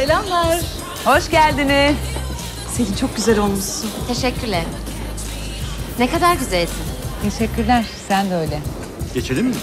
Selamlar. Hoş geldiniz. Selin çok güzel olmuşsun. Teşekkürler. Ne kadar güzelsin. Teşekkürler. Sen de öyle. Geçelim mi?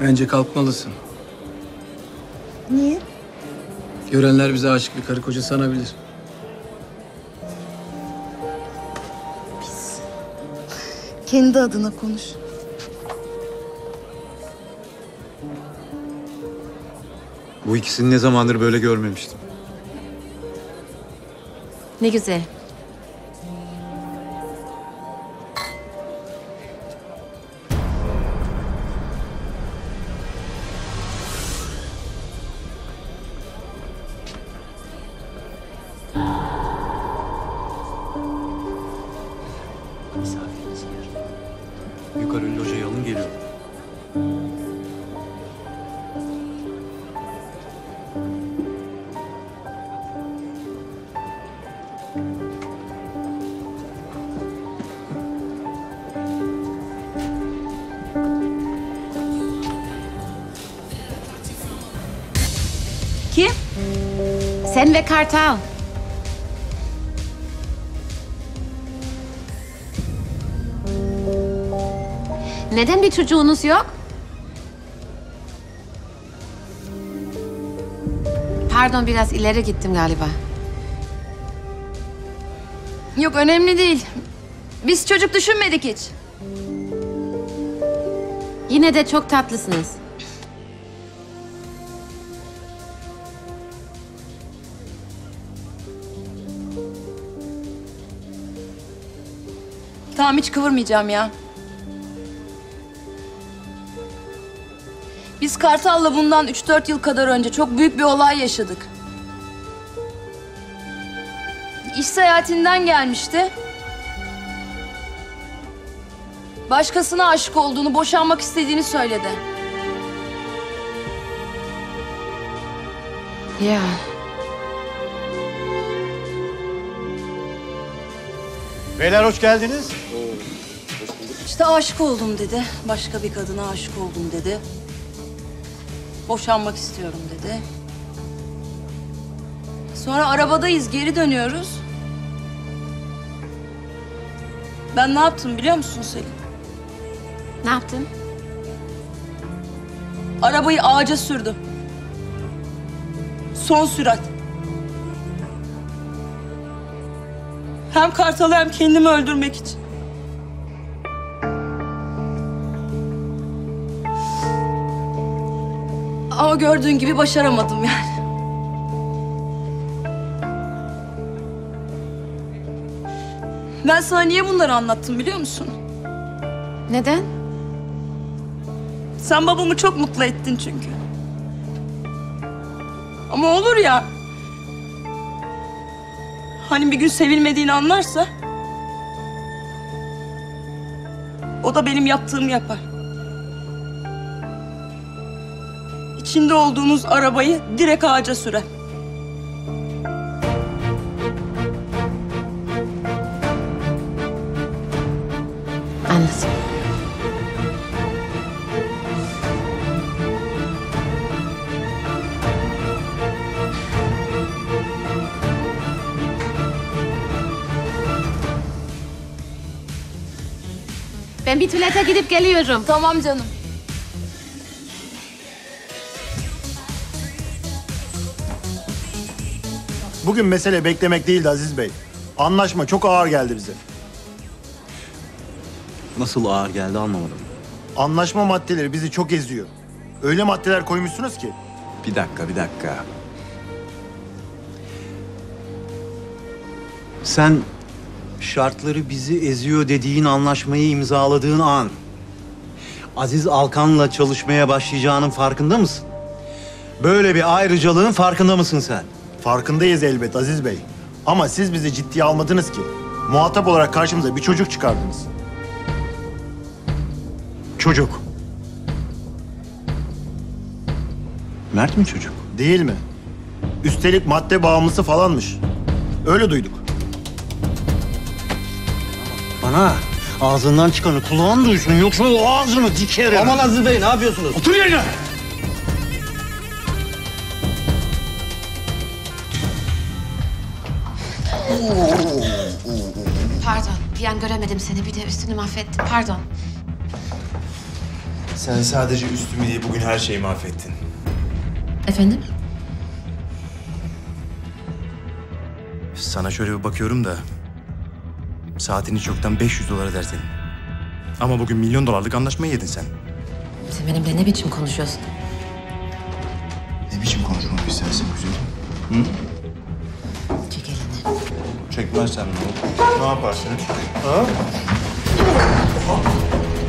Bence kalkmalısın. Niye? Görenler bize aşık bir karı koca sanabilir. Kendi adına konuş. Bu ikisini ne zamandır böyle görmemiştim. Ne güzel. Misafiriniz var. Yukarı lojaya alın geliyor. Kim? Sen ve Kartal. Neden bir çocuğunuz yok? Pardon biraz ileri gittim galiba. Yok önemli değil. Biz çocuk düşünmedik hiç. Yine de çok tatlısınız. Tamam hiç kıvırmayacağım ya. Biz Kartal'la bundan 3-4 yıl kadar önce çok büyük bir olay yaşadık. İş seyahatinden gelmişti. Başkasına aşık olduğunu, boşanmak istediğini söyledi. Ya. Beyler hoş geldiniz. İşte aşık oldum dedi. Başka bir kadına aşık oldum dedi. Boşanmak istiyorum dedi. Sonra arabadayız, geri dönüyoruz. Ben ne yaptım biliyor musun Selin? Ne yaptın? Arabayı ağaca sürdüm. Son sürat. Hem Kartal'ı hem kendimi öldürmek için. Ama gördüğün gibi başaramadım yani. Ben sana niye bunları anlattım biliyor musun? Neden? Sen babamı çok mutlu ettin çünkü. Ama olur ya. Hani bir gün sevilmediğini anlarsa... O da benim yaptığımı yapar. İçinde olduğunuz arabayı direkt ağaca sürer. Anladım. Ben bir tuvalete gidip geliyorum. Tamam canım. Bugün mesele beklemek değildi Aziz Bey. Anlaşma çok ağır geldi bize. Nasıl ağır geldi anlamadım. Anlaşma maddeleri bizi çok eziyor. Öyle maddeler koymuşsunuz ki. Bir dakika, bir dakika. Sen şartları bizi eziyor dediğin anlaşmayı imzaladığın an Aziz Alkan'la çalışmaya başlayacağının farkında mısın? Böyle bir ayrıcalığın farkında mısın sen? Farkındayız elbet Aziz Bey. Ama siz bizi ciddiye almadınız ki. Muhatap olarak karşımıza bir çocuk çıkardınız. Çocuk. Mert mi çocuk? Değil mi? Üstelik madde bağımlısı falanmış. Öyle duyduk. Bana ağzından çıkanı kulağın duysun yoksa o ağzını dikerim. Aman Aziz Bey ne yapıyorsunuz? Otur yerine. Pardon. Bir an göremedim seni. Bir de üstünü mahvettim. Pardon. Sen sadece üstümü değil bugün her şeyi mahvettin. Efendim? Sana şöyle bir bakıyorum da... Saatini çoktan 500 dolara edersin. Ama bugün milyon dolarlık anlaşmayı yedin sen. Sen benimle ne biçim konuşuyorsun? Ne biçim konuşmak istersin güzelim? Elini. Çekmezsen ne olur? Ne yaparsın?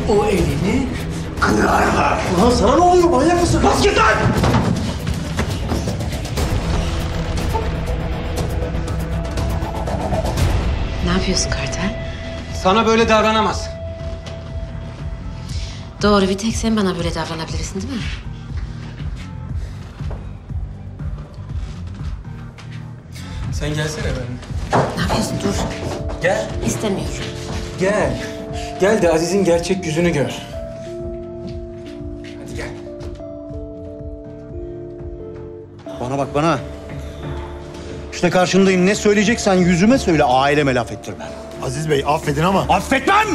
O elini kırarlar. Ulan sana ne oluyor manyak mısın? Bas git lan! Ne yapıyorsun Kartal? Sana böyle davranamaz. Doğru bir tek sen bana böyle davranabilirsin değil mi? Sen gelsene benimle. Yapıyorsun? Dur. Gel. İstemiyorum. Gel. Gel de Aziz'in gerçek yüzünü gör. Hadi gel. Bana bak bana. İşte karşındayım. Ne söyleyeceksen yüzüme söyle. Aileme laf ettirme. Aziz Bey affedin ama Affetmem!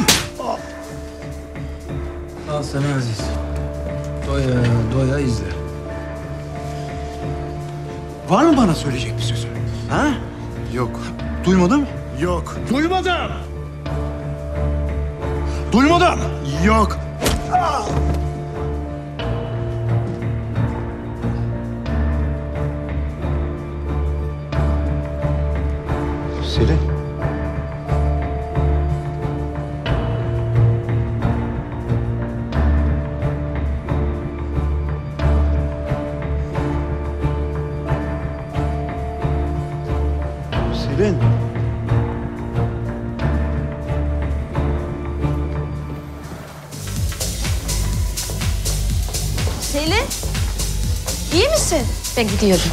Al sana Aziz. Doya doya izle. Var mı bana söyleyecek bir sözü? Ha? Yok. Duymadım. yok. Duymadım. Duymadım. Yok. Selin. Selin. İyi misin? Ben gidiyorum.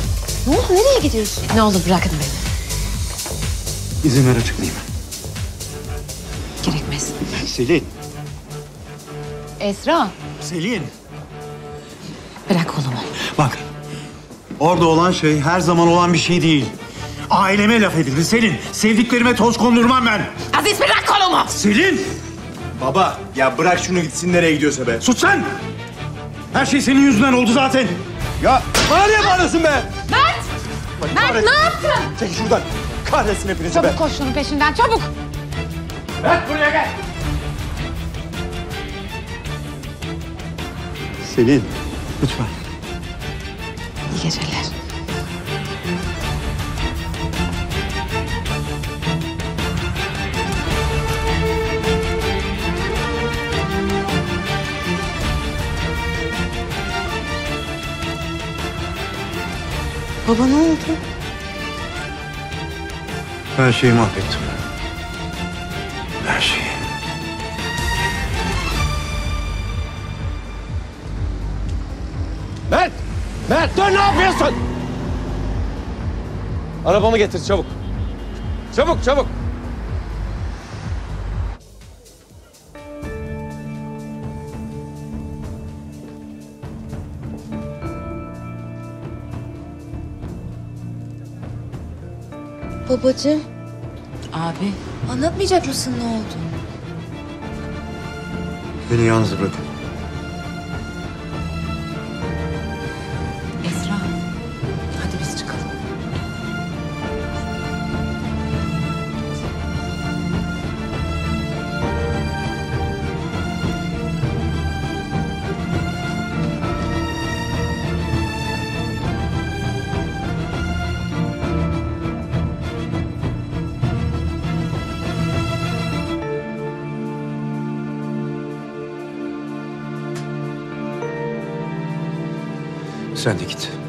Ne oldu? Nereye gidiyorsun? Ne olur bırakın beni. İzin ver açıklayayım. Gerekmez. Selin. Esra. Selin. Bırak kolumu. Bak. Orada olan şey her zaman olan bir şey değil. Aileme laf edilir Selin. Sevdiklerime toz kondurmam ben. Aziz bırak kolumu. Selin! Baba ya bırak şunu gitsin nereye gidiyorsa be. Sus sen! Her şey senin yüzünden oldu zaten. Ya bana niye bağırıyorsun be? Mert ne yaptın? Çekil şuradan. Kahretsin hepinizi be. Çabuk koş şunun peşinden çabuk. Selin, lütfen. İyi geceler. Baba ne oldu? Her şeyi mahvettim. Her şeyi. Mert! Mert dur ne yapıyorsun? Arabamı getir çabuk. Çabuk çabuk. Babacığım, Abi. anlatmayacak mısın ne oldu? Beni yalnız bırakın. Sen de git.